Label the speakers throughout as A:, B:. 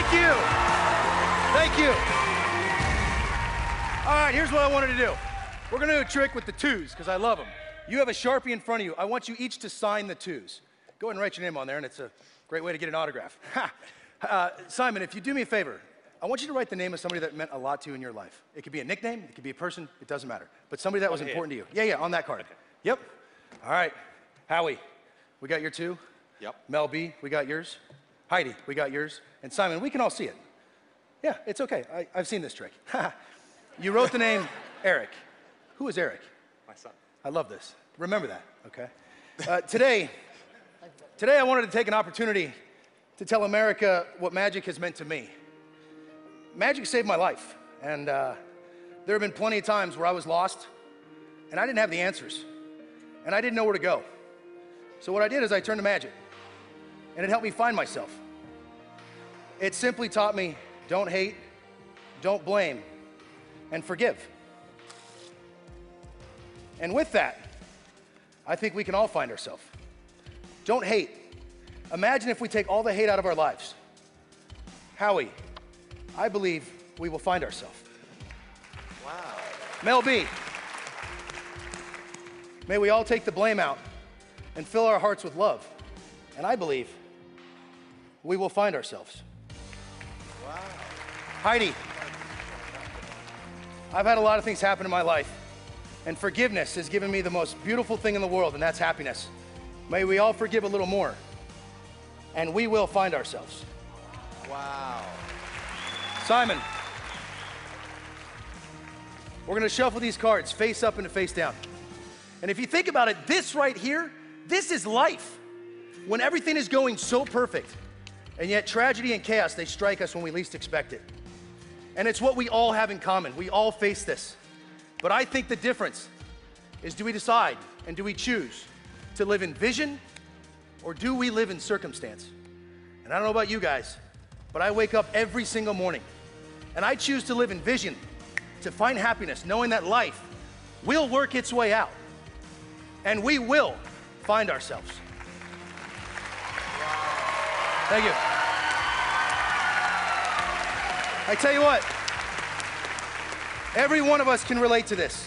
A: Thank you. Thank you. All right, here's what I wanted to do. We're gonna do a trick with the twos, because I love them. You have a Sharpie in front of you. I want you each to sign the twos. Go ahead and write your name on there, and it's a great way to get an autograph. uh, Simon, if you do me a favor, I want you to write the name of somebody that meant a lot to you in your life. It could be a nickname, it could be a person, it doesn't matter. But somebody that was important to you. Yeah, yeah, on that card. Yep. All right. Howie, we got your two.
B: Yep.
A: Mel B, we got yours. Heidi, we got yours. And Simon, we can all see it. Yeah, it's okay. I, I've seen this trick. you wrote the name Eric. Who is Eric?
B: My son.
A: I love this. Remember that, okay? Uh, today, today I wanted to take an opportunity to tell America what magic has meant to me. Magic saved my life, and uh, there have been plenty of times where I was lost, and I didn't have the answers, and I didn't know where to go. So what I did is I turned to magic, and it helped me find myself. It simply taught me don't hate, don't blame, and forgive. And with that, I think we can all find ourselves. Don't hate. Imagine if we take all the hate out of our lives. Howie, I believe we will find ourselves.
B: Wow.
A: Mel B, may we all take the blame out and fill our hearts with love. And I believe we will find ourselves.
B: Wow.
A: Heidi, I've had a lot of things happen in my life, and forgiveness has given me the most beautiful thing in the world, and that's happiness. May we all forgive a little more, and we will find ourselves.
B: Wow.
A: Simon, we're gonna shuffle these cards face up and face down. And if you think about it, this right here, this is life. When everything is going so perfect, and yet tragedy and chaos, they strike us when we least expect it. And it's what we all have in common. We all face this. But I think the difference is do we decide and do we choose to live in vision or do we live in circumstance? And I don't know about you guys, but I wake up every single morning and I choose to live in vision, to find happiness, knowing that life will work its way out and we will find ourselves. Thank you. I tell you what, every one of us can relate to this.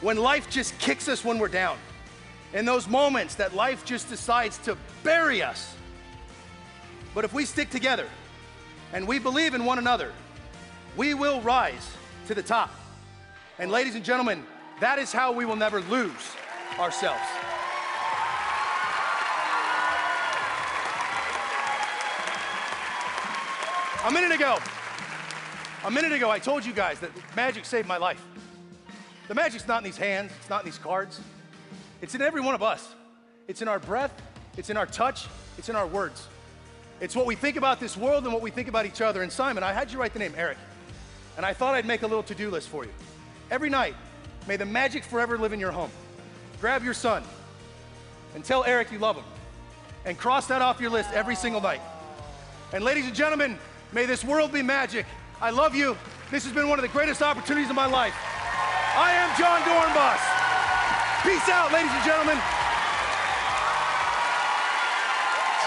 A: When life just kicks us when we're down, in those moments that life just decides to bury us. But if we stick together and we believe in one another, we will rise to the top. And ladies and gentlemen, that is how we will never lose ourselves. A minute ago, a minute ago, I told you guys that magic saved my life. The magic's not in these hands, it's not in these cards. It's in every one of us. It's in our breath, it's in our touch, it's in our words. It's what we think about this world and what we think about each other. And Simon, I had you write the name Eric, and I thought I'd make a little to do list for you. Every night, may the magic forever live in your home. Grab your son and tell Eric you love him, and cross that off your list every single night. And ladies and gentlemen, may this world be magic. I love you. This has been one of the greatest opportunities of my life. I am Jon Dorenbos. Peace out, ladies and gentlemen.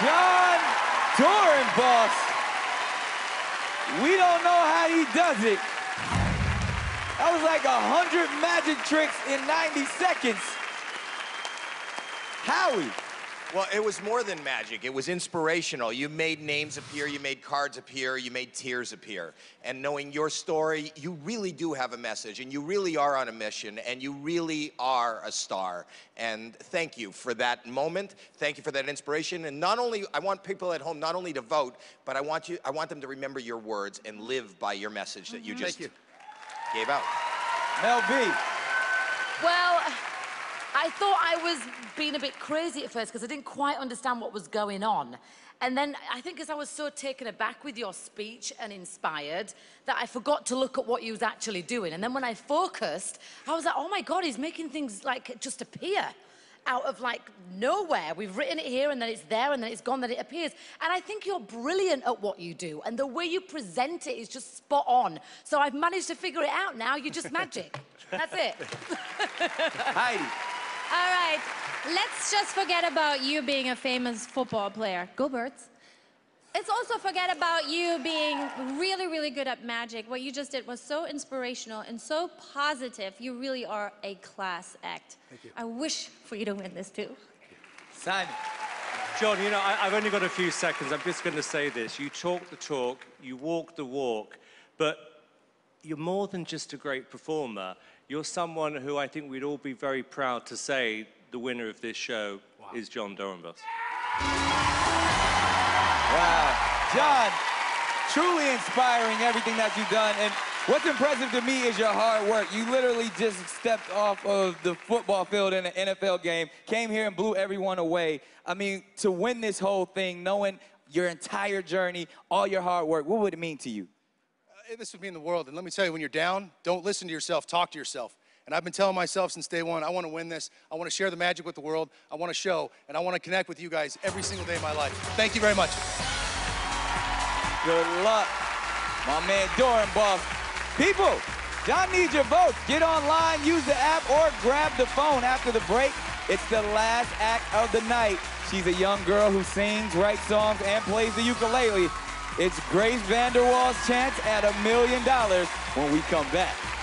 C: Jon Dorenbos. We don't know how he does it. That was like a hundred magic tricks in 90 seconds. Howie.
B: Well, it was more than magic. It was inspirational. You made names appear, you made cards appear, you made tears appear. And knowing your story, you really do have a message, and you really are on a mission, and you really are a star. And thank you for that moment. Thank you for that inspiration. And not only, I want people at home not only to vote, but I want you, I want them to remember your words and live by your message that you mm-hmm.
A: just you.
B: gave out.
C: Mel B.
D: Well, I thought I was being a bit crazy at first because I didn't quite understand what was going on. And then I think as I was so taken aback with your speech and inspired that I forgot to look at what you was actually doing. And then when I focused, I was like, oh my God, he's making things like just appear out of like nowhere. We've written it here and then it's there and then it's gone, then it appears. And I think you're brilliant at what you do. And the way you present it is just spot on. So I've managed to figure it out now. You're just magic. That's it.
C: Heidi.
E: All right, let's just forget about you being a famous football player. Go Birds. It's also forget about you being really, really good at magic. What you just did was so inspirational and so positive. You really are a class act. Thank you. I wish for you to win this too.
C: Simon.
F: Jon, you know, I, have only got a few seconds. I'm just going to say this. You talk the talk, you walk the walk, but you're more than just a great performer. You're someone who I think we'd all be very proud to say the winner of this show wow. is Jon Dorenbos.
C: Wow. Jon, truly inspiring everything that you've done. And what's impressive to me is your hard work. You literally just stepped off of the football field in an NFL game, came here and blew everyone away. I mean, to win this whole thing, knowing your entire journey, all your hard work, what would it mean to you?
A: This would mean the world. And let me tell you, when you're down, don't listen to yourself, talk to yourself. And I've been telling myself since day one, I want to win this. I want to share the magic with the world. I want to show, and I want to connect with you guys every single day of my life. Thank you very much.
C: Good luck, my man Dorenbos. People, Jon needs your votes. Get online, use the app, or grab the phone after the break. It's the last act of the night. She's a young girl who sings, writes songs, and plays the ukulele. It's Grace VanderWaal's chance at a million dollars when we come back.